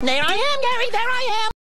There I am, Gary, there I am.